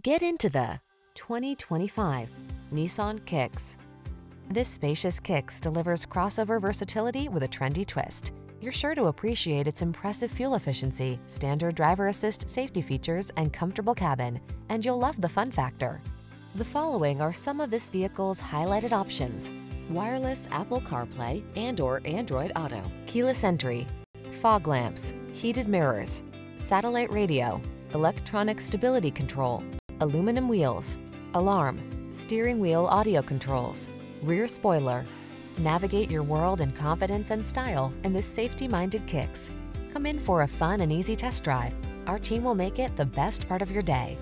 Get into the 2025 Nissan Kicks. This spacious Kicks delivers crossover versatility with a trendy twist. You're sure to appreciate its impressive fuel efficiency, standard driver assist safety features, and comfortable cabin, and you'll love the fun factor. The following are some of this vehicle's highlighted options. Wireless Apple CarPlay and or Android Auto, keyless entry, fog lamps, heated mirrors, satellite radio, electronic stability control, aluminum wheels, alarm, steering wheel audio controls, rear spoiler. Navigate your world in confidence and style in this safety-minded Kicks. Come in for a fun and easy test drive. Our team will make it the best part of your day.